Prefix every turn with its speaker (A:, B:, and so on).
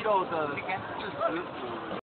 A: 肌肉的四十五。